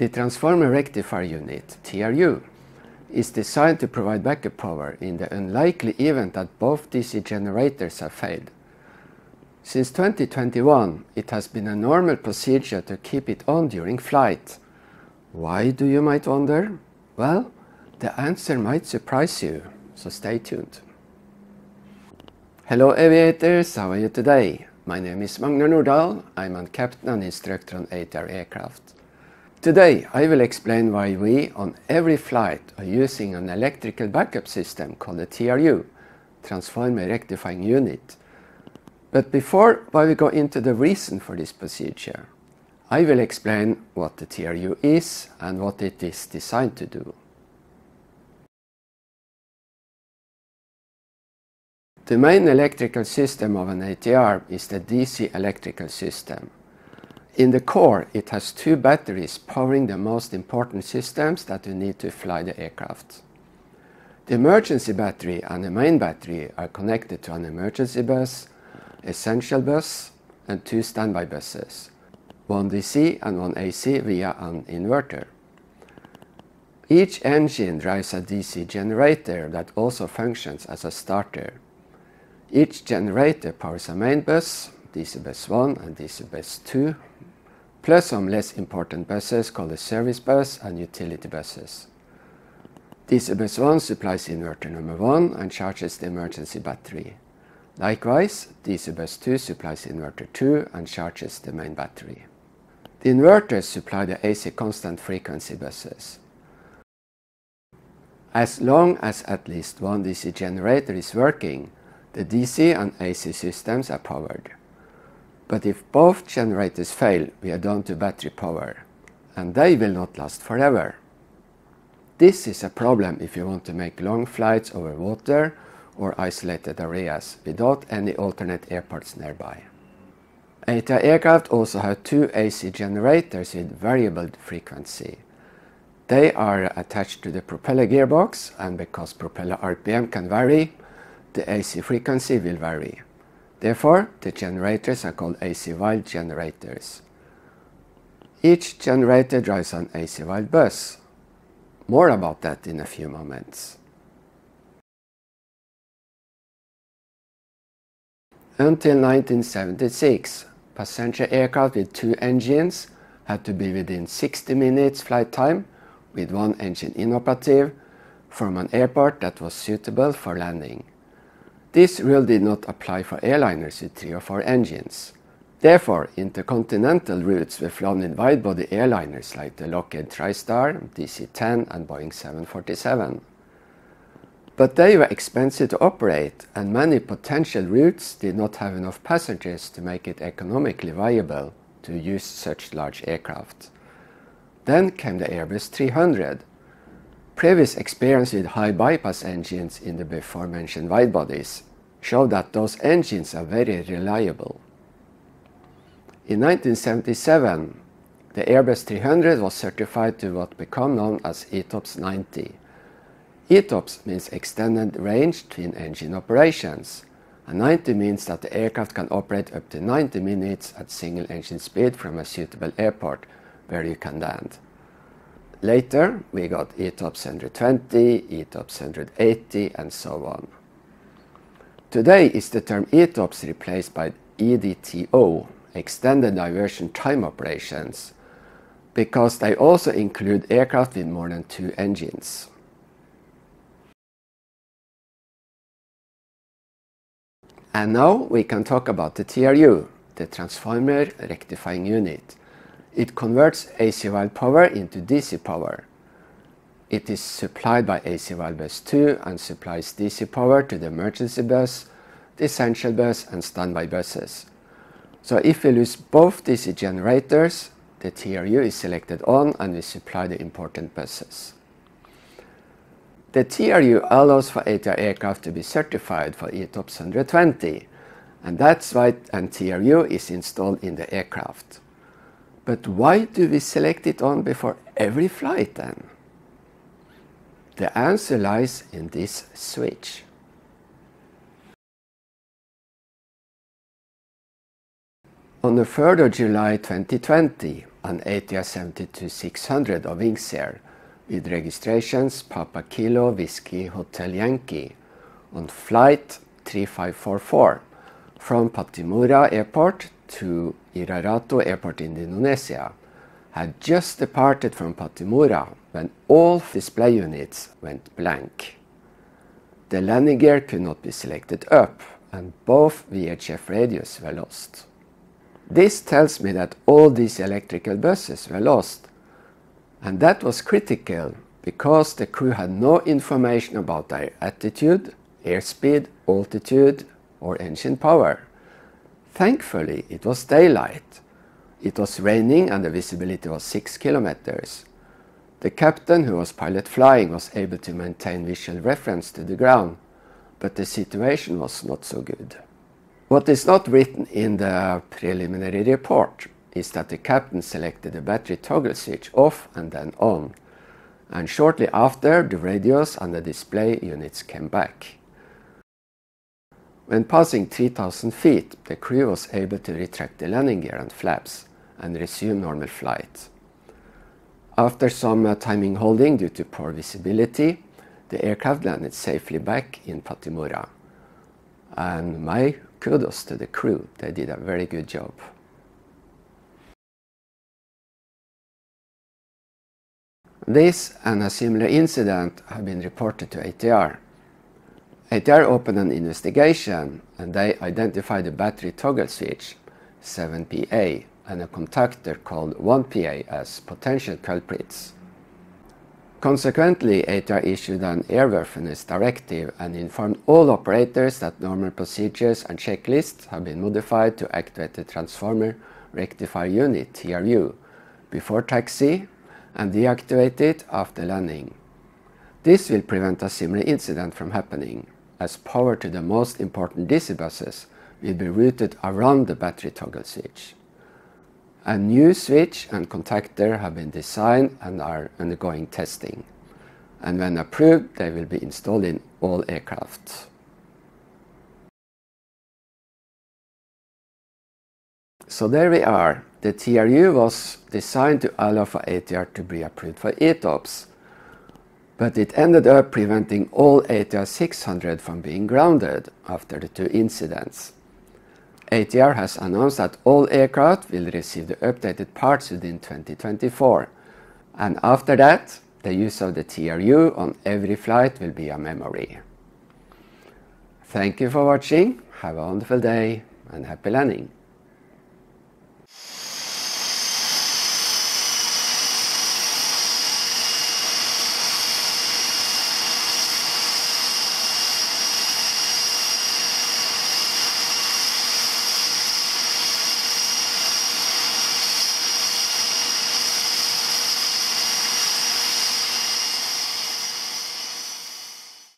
The Transformer Rectifier Unit, TRU, is designed to provide backup power in the unlikely event that both DC generators have failed. Since 2021, it has been a normal procedure to keep it on during flight. Why, do you might wonder? Well, the answer might surprise you, so stay tuned. Hello aviators, how are you today? My name is Magnar Nordahl, I'm a captain and instructor on ATR aircraft. Today I will explain why we on every flight are using an electrical backup system called a TRU, Transformer Rectifying Unit. But before why we go into the reason for this procedure, I will explain what the TRU is and what it is designed to do. The main electrical system of an ATR is the DC electrical system. In the core, it has two batteries powering the most important systems that you need to fly the aircraft. The emergency battery and the main battery are connected to an emergency bus, essential bus, and two standby buses, one DC and one AC via an inverter. Each engine drives a DC generator that also functions as a starter. Each generator powers a main bus, DC bus 1 and DC bus 2, plus some less important buses called the service bus and utility buses. DC bus 1 supplies inverter number 1 and charges the emergency battery. Likewise, DC bus 2 supplies inverter 2 and charges the main battery. The inverters supply the AC constant frequency buses. As long as at least one DC generator is working, the DC and AC systems are powered. But if both generators fail, we are down to battery power, and they will not last forever. This is a problem if you want to make long flights over water or isolated areas without any alternate airports nearby. ATR aircraft also have two AC generators with variable frequency. They are attached to the propeller gearbox, and because propeller RPM can vary, the AC frequency will vary. Therefore, the generators are called AC wild generators. Each generator drives an AC wild bus. More about that in a few moments. Until 1976, passenger aircraft with two engines had to be within 60 minutes flight time with one engine inoperative from an airport that was suitable for landing. This rule did not apply for airliners with three or four engines. Therefore, intercontinental routes were flown in wide-body airliners like the Lockheed TriStar, DC-10 and Boeing 747. But they were expensive to operate and many potential routes did not have enough passengers to make it economically viable to use such large aircraft. Then came the Airbus 300, Previous experience with high bypass engines in the before mentioned wide bodies show that those engines are very reliable. In 1977, the Airbus 300 was certified to what became known as ETOPS 90. ETOPS means Extended Range Twin Engine Operations, and 90 means that the aircraft can operate up to 90 minutes at single engine speed from a suitable airport where you can land. Later, we got ETOPS 120, ETOPS 180, and so on. Today is the term ETOPS replaced by EDTO, Extended Diversion Time Operations, because they also include aircraft with more than two engines. And now we can talk about the TRU, the Transformer Rectifying Unit. It converts AC wild power into DC power. It is supplied by AC wild bus 2 and supplies DC power to the emergency bus, the essential bus and standby buses. So if we lose both DC generators, the TRU is selected on and we supply the important buses. The TRU allows for ATR aircraft to be certified for ETOPS 120, and that's why an TRU is installed in the aircraft. But why do we select it on before every flight then? The answer lies in this switch. On the 3rd of July 2020, an ATR 72-600 of Wings Air with registrations Papa Kilo Whiskey Hotel Yankee on flight 3544 from Pattimura Airport to Irarato Airport in Indonesia had just departed from Pattimura when all display units went blank. The landing gear could not be selected up and both VHF radios were lost. This tells me that all these electrical buses were lost and that was critical because the crew had no information about their attitude, airspeed, altitude or engine power. Thankfully it was daylight. It was raining and the visibility was 6 kilometers. The captain who was pilot flying was able to maintain visual reference to the ground, but the situation was not so good. What is not written in the preliminary report is that the captain selected the battery toggle switch off and then on, and shortly after the radios and the display units came back. When passing 3000 feet, the crew was able to retract the landing gear and flaps and resume normal flight. After some uh, timing holding due to poor visibility, the aircraft landed safely back in Pattimura. And my kudos to the crew, they did a very good job. This and a similar incident have been reported to ATR. ATR opened an investigation and they identified the battery toggle switch 7PA and a contactor called 1PA as potential culprits. Consequently, ATR issued an airworthiness directive and informed all operators that normal procedures and checklists have been modified to activate the Transformer Rectifier Unit TRU before taxi and deactivate it after landing. This will prevent a similar incident from happening, as power to the most important DC buses will be routed around the battery toggle switch. A new switch and contactor have been designed and are undergoing testing, and when approved, they will be installed in all aircraft. So there we are. The TRU was designed to allow for ATR to be approved for ETOPS, but it ended up preventing all ATR 600 from being grounded after the two incidents. ATR has announced that all aircraft will receive the updated parts within 2024, and after that, the use of the TRU on every flight will be a memory. Thank you for watching, have a wonderful day, and happy landing!